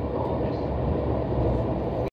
Oh,